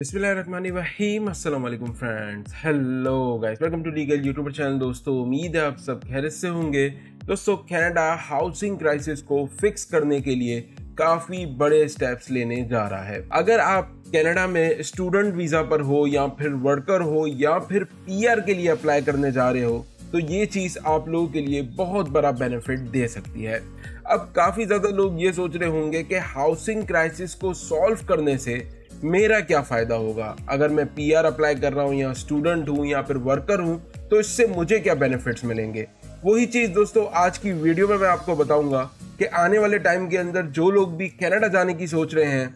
वालेकुम friends. Hello guys, welcome to legal YouTuber channel दोस्तों। उम्मीद है आप सब खैरियत से होंगे। दोस्तों, कनाडा हाउसिंग क्राइसिस को फिक्स करने के लिए काफ़ी बड़े स्टेप्स लेने जा रहा है। अगर आप कनाडा में स्टूडेंट वीज़ा पर हो या फिर वर्कर हो या फिर पीआर के लिए अप्लाई करने जा रहे हो तो ये चीज़ आप लोगों के लिए बहुत बड़ा बेनिफिट दे सकती है। अब काफ़ी ज़्यादा लोग ये सोच रहे होंगे कि हाउसिंग क्राइसिस को सॉल्व करने से मेरा क्या फ़ायदा होगा? अगर मैं पीआर अप्लाई कर रहा हूँ या स्टूडेंट हूँ या फिर वर्कर हूँ तो इससे मुझे क्या बेनिफिट्स मिलेंगे? वही चीज़ दोस्तों, आज की वीडियो में मैं आपको बताऊँगा कि आने वाले टाइम के अंदर जो लोग भी कनाडा जाने की सोच रहे हैं,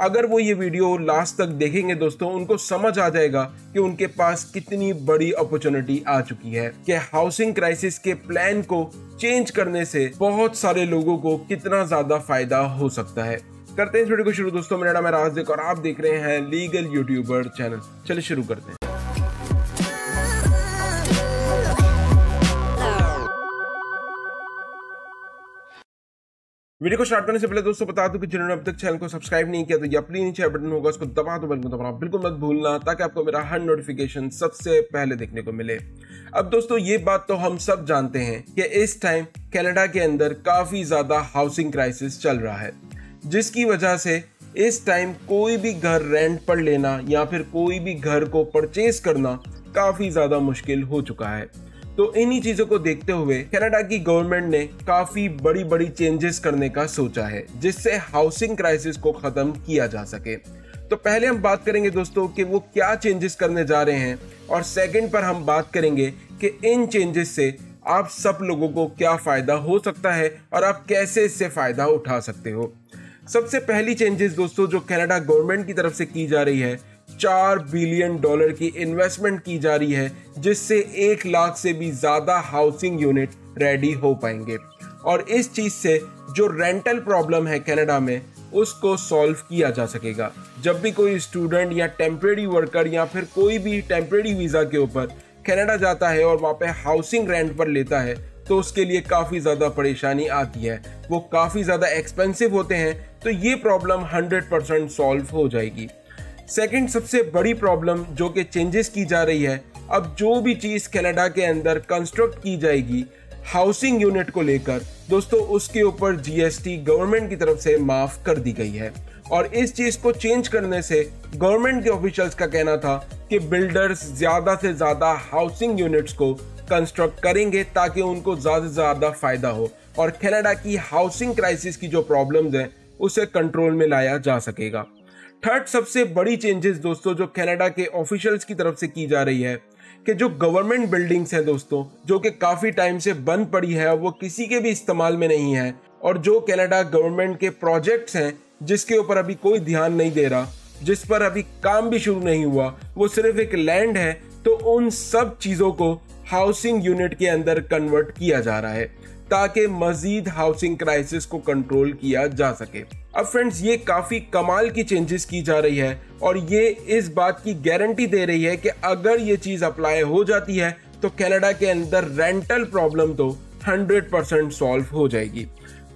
अगर वो ये वीडियो लास्ट तक देखेंगे दोस्तों, उनको समझ आ जाएगा कि उनके पास कितनी बड़ी अपॉर्चुनिटी आ चुकी है, कि हाउसिंग क्राइसिस के प्लान को चेंज करने से बहुत सारे लोगों को कितना ज़्यादा फ़ायदा हो सकता है। करते हैं इस वीडियो को शुरू। दोस्तों, मेरा नाम है राजदेक और आप देख रहे हैं लीगल यूट्यूबर चैनल। चलिए शुरू करते हैं। वीडियो को स्टार्ट करने से पहले दोस्तों, बता दूँ कि जिन्होंने अब तक चैनल को सब्सक्राइब नहीं किया तो ये अपनी नीचे बटन होगा, उसको दबा दो बटन दबाना बिल्कुल मत भूलना, ताकि आपको मेरा हर नोटिफिकेशन सबसे पहले देखने को मिले। अब दोस्तों, ये बात तो हम सब जानते हैं कि इस टाइम कनाडा के अंदर काफ़ी ज़्यादा हाउसिंग क्राइसिस चल रहा है। जिसकी वजह से इस टाइम कोई भी घर रेंट पर लेना या फिर कोई भी घर को परचेज करना काफ़ी ज़्यादा मुश्किल हो चुका है। तो इन्हीं चीज़ों को देखते हुए कनाडा की गवर्नमेंट ने काफ़ी बड़ी बड़ी चेंजेस करने का सोचा है, जिससे हाउसिंग क्राइसिस को खत्म किया जा सके। तो पहले हम बात करेंगे दोस्तों कि वो क्या चेंजेस करने जा रहे हैं और सेकंड पर हम बात करेंगे कि इन चेंजेस से आप सब लोगों को क्या फ़ायदा हो सकता है और आप कैसे इससे फ़ायदा उठा सकते हो। सबसे पहली चेंजेस दोस्तों जो कनाडा गवर्नमेंट की तरफ़ से की जा रही है, चार बिलियन डॉलर की इन्वेस्टमेंट की जा रही है, जिससे एक लाख से भी ज़्यादा हाउसिंग यूनिट रेडी हो पाएँगे। और इस चीज़ से जो रेंटल प्रॉब्लम है कनाडा में, उसको सॉल्व किया जा सकेगा। जब भी कोई स्टूडेंट या टेम्परेरी वर्कर या फिर कोई भी टेम्परेरी वीज़ा के ऊपर कनाडा जाता है और वहाँ पे हाउसिंग रेंट पर लेता है तो उसके लिए काफ़ी ज़्यादा परेशानी आती है। वो काफ़ी ज़्यादा एक्सपेंसिव होते हैं तो ये प्रॉब्लम 100 परसेंट सॉल्व हो जाएगी। सेकंड सबसे बड़ी प्रॉब्लम जो कि चेंजेस की जा रही है, अब जो भी चीज़ कनाडा के अंदर कंस्ट्रक्ट की जाएगी हाउसिंग यूनिट को लेकर, दोस्तों उसके ऊपर जीएसटी गवर्नमेंट की तरफ़ से माफ़ कर दी गई है। और इस चीज़ को चेंज करने से गवर्नमेंट के ऑफिशियल्स का कहना था कि बिल्डर्स ज़्यादा से ज़्यादा हाउसिंग यूनिट्स को कंस्ट्रक्ट करेंगे ताकि उनको ज़्यादा से ज़्यादा फ़ायदा हो। और कनाडा की हाउसिंग क्राइसिस की जो प्रॉब्लम्स हैं उसे कंट्रोल में लाया जा सकेगा। थर्ड सबसे बड़ी चेंजेस दोस्तों, जो कनाडा के ऑफिशियल्स की तरफ़ से की जा रही है, कि जो गवर्नमेंट बिल्डिंग्स हैं दोस्तों, जो कि काफ़ी टाइम से बंद पड़ी है वो किसी के भी इस्तेमाल में नहीं है, और जो कनाडा गवर्नमेंट के प्रोजेक्ट्स हैं, जिसके ऊपर अभी कोई ध्यान नहीं दे रहा, जिस पर अभी काम भी शुरू नहीं हुआ, वो सिर्फ़ एक लैंड है तो उन सब चीज़ों को हाउसिंग यूनिट के अंदर कन्वर्ट किया जा रहा है। ताकि मजीद हाउसिंग क्राइसिस को कंट्रोल किया जा सके। अब फ्रेंड्स ये काफ़ी कमाल की चेंजेस की जा रही है और ये इस बात की गारंटी दे रही है कि अगर ये चीज़ अप्लाई हो जाती है तो कनाडा के अंदर रेंटल प्रॉब्लम तो 100 परसेंट सॉल्व हो जाएगी।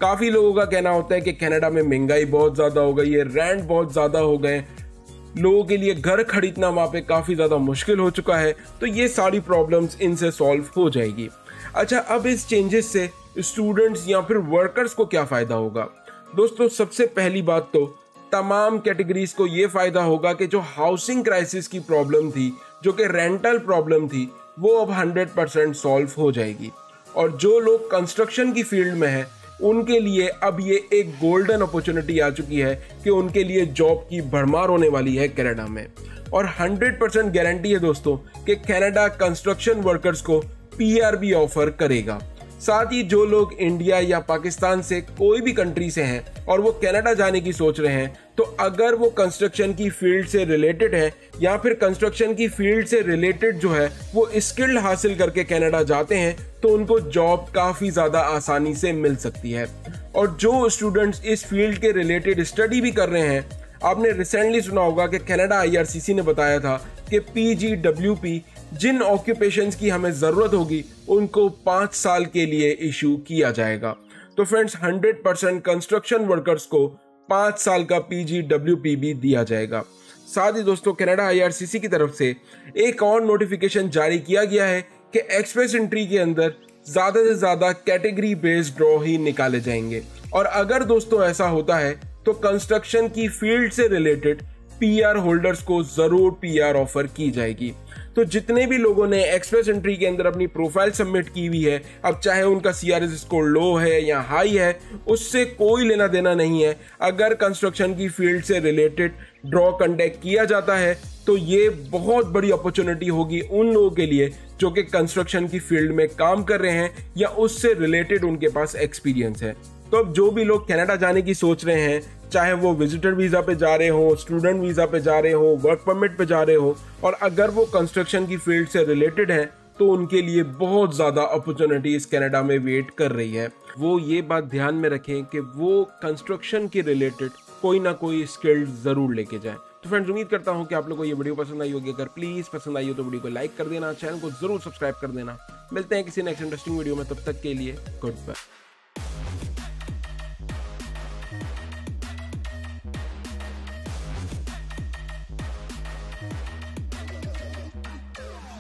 काफ़ी लोगों का कहना होता है कि कनाडा में महँगाई बहुत ज़्यादा हो गई है रेंट बहुत ज़्यादा हो गए लोगों के लिए घर खरीदना वहाँ पे काफ़ी ज़्यादा मुश्किल हो चुका है तो ये सारी प्रॉब्लम्स इनसे सॉल्व हो जाएगी। अच्छा अब इस चेंजेस से स्टूडेंट्स या फिर वर्कर्स को क्या फ़ायदा होगा? दोस्तों, सबसे पहली बात तो तमाम कैटेगरीज को ये फ़ायदा होगा कि जो हाउसिंग क्राइसिस की प्रॉब्लम थी, जो कि रेंटल प्रॉब्लम थी, वो अब 100 परसेंट सॉल्व हो जाएगी। और जो लोग कंस्ट्रक्शन की फ़ील्ड में है, उनके लिए अब ये एक गोल्डन अपॉर्चुनिटी आ चुकी है कि उनके लिए जॉब की भरमार होने वाली है कनाडा में। और 100 परसेंट गारंटी है दोस्तों कि कनाडा कंस्ट्रक्शन वर्कर्स को पीआर भी ऑफ़र करेगा। साथ ही जो लोग इंडिया या पाकिस्तान से कोई भी कंट्री से हैं और वो कनाडा जाने की सोच रहे हैं तो अगर वो कंस्ट्रक्शन की फ़ील्ड से रिलेटेड है या फिर कंस्ट्रक्शन की फ़ील्ड से रिलेटेड जो है, वो स्किल्ड हासिल करके कनाडा जाते हैं तो उनको जॉब काफ़ी ज़्यादा आसानी से मिल सकती है। और जो स्टूडेंट्स इस फ़ील्ड के रिलेटेड स्टडी भी कर रहे हैं, आपने रिसेंटली सुना होगा कि कनाडा आईआरसीसी ने बताया था कि पीजीडब्ल्यूपी जिन ऑक्यूपेशंस की हमें ज़रूरत होगी, उनको पाँच साल के लिए इशू किया जाएगा। तो फ्रेंड्स 100 परसेंट कंस्ट्रक्शन वर्कर्स को पाँच साल का पीजीडब्ल्यूपी भी दिया जाएगा। साथ ही दोस्तों कनाडा आईआरसीसी की तरफ़ से एक और नोटिफिकेशन जारी किया गया है कि एक्सप्रेस एंट्री के अंदर ज़्यादा से ज़्यादा कैटेगरी बेस्ड ड्रॉ ही निकाले जाएँगे। और अगर दोस्तों ऐसा होता है तो कंस्ट्रक्शन की फ़ील्ड से रिलेटेड पीआर होल्डर्स को ज़रूर पीआर ऑफ़र की जाएगी। तो जितने भी लोगों ने एक्सप्रेस एंट्री के अंदर अपनी प्रोफ़ाइल सबमिट की हुई है, अब चाहे उनका C R S score low है या हाई है, उससे कोई लेना देना नहीं है। अगर कंस्ट्रक्शन की फ़ील्ड से रिलेटेड ड्रॉ कंडक्ट किया जाता है तो ये बहुत बड़ी अपॉर्चुनिटी होगी उन लोगों के लिए जो कि कंस्ट्रक्शन की फ़ील्ड में काम कर रहे हैं या उससे रिलेटेड उनके पास एक्सपीरियंस है। तो अब जो भी लोग कनाडा जाने की सोच रहे हैं चाहे वो विजिटर वीज़ा पे जा रहे हो स्टूडेंट वीज़ा पे जा रहे हो वर्क परमिट पे जा रहे हो, और अगर वो कंस्ट्रक्शन की फ़ील्ड से रिलेटेड है तो उनके लिए बहुत ज़्यादा अपॉर्चुनिटीज़ कनाडा में वेट कर रही है। वो ये बात ध्यान में रखें कि वो कंस्ट्रक्शन के रिलेटेड कोई ना कोई स्किल ज़रूर लेके जाए। तो फ्रेंड्स उम्मीद करता हूँ कि आप लोग को ये वीडियो पसंद आई होगी। अगर प्लीज़ पसंद आई हो तो वीडियो को लाइक कर देना चैनल को ज़रूर सब्सक्राइब कर देना। मिलते हैं किसी नेक्स्ट इंटरेस्टिंग वीडियो में, तब तक के लिए गुड बाय